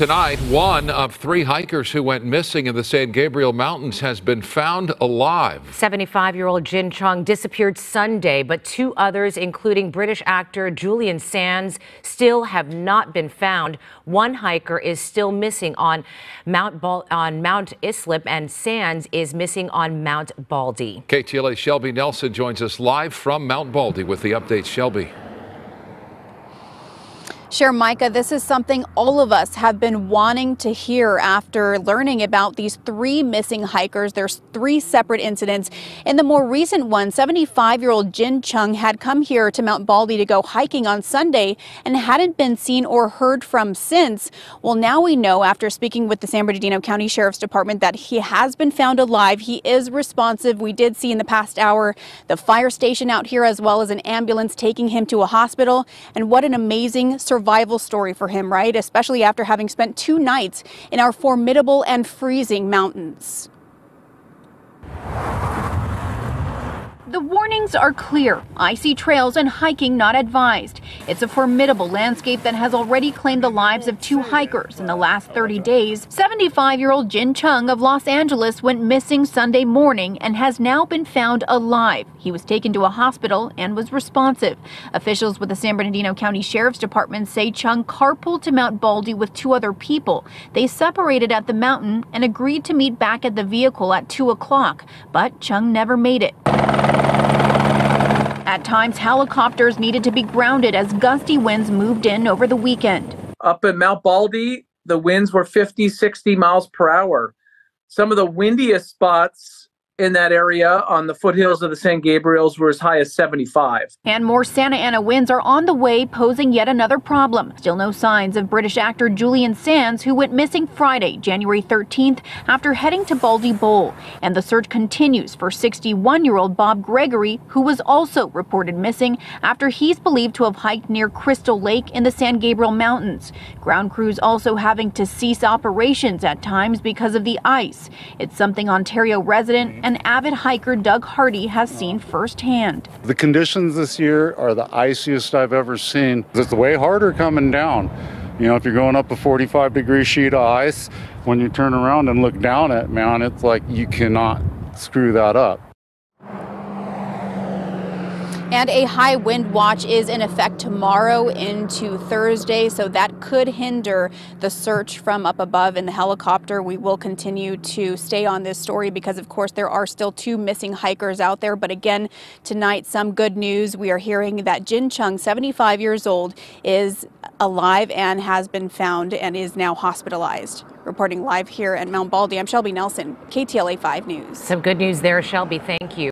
Tonight, one of three hikers who went missing in the San Gabriel Mountains has been found alive. 75 year old Jin Chung disappeared Sunday, but two others, including British actor Julian Sands, still have not been found. One hiker is still missing on Mount, Bal- on Mount Islip, and Sands is missing on Mount Baldy. KTLA Shelby Nelson joins us live from Mount Baldy with the update. Shelby. Sure, Micah, this is something all of us have been wanting to hear after learning about these three missing hikers. There's three separate incidents. In the more recent one, 75 year old Jin Chung had come here to Mount Baldy to go hiking on Sunday and hadn't been seen or heard from since. Well, now we know after speaking with the San Bernardino County Sheriff's Department that he has been found alive. He is responsive. We did see in the past hour the fire station out here as well as an ambulance taking him to a hospital. And what an amazing survival survival story for him, right? Especially after having spent two nights in our formidable and freezing mountains. The warnings are clear. Icy trails and hiking not advised. It's a formidable landscape that has already claimed the lives of two hikers in the last 30 days. 75-year-old Jin Chung of Los Angeles went missing Sunday morning and has now been found alive. He was taken to a hospital and was responsive. Officials with the San Bernardino County Sheriff's Department say Chung carpooled to Mount Baldy with two other people. They separated at the mountain and agreed to meet back at the vehicle at 2 o'clock, but Chung never made it. At times, helicopters needed to be grounded as gusty winds moved in over the weekend. Up at Mount Baldy, the winds were 50, 60 miles per hour. Some of the windiest spots in that area on the foothills of the San Gabriels were as high as 75. And more Santa Ana winds are on the way, posing yet another problem. Still no signs of British actor Julian Sands, who went missing Friday, January 13th, after heading to Baldy Bowl. And the search continues for 61 year old Bob Gregory, who was also reported missing after he's believed to have hiked near Crystal Lake in the San Gabriel Mountains. Ground crews also having to cease operations at times because of the ice. It's something Ontario resident and avid hiker Doug Hardy has seen firsthand. The conditions this year are the iciest I've ever seen. It's way harder coming down. You know, if you're going up a 45 degree sheet of ice, when you turn around and look down at man, it's like you cannot screw that up. And a high wind watch is in effect tomorrow into Thursday, so that could hinder the search from up above in the helicopter. We will continue to stay on this story because, of course, there are still two missing hikers out there. But again, tonight, some good news. We are hearing that Jin Chung, 75 years old, is alive and has been found and is now hospitalized. Reporting live here at Mount Baldy, I'm Shelby Nelson, KTLA 5 News. Some good news there, Shelby. Thank you.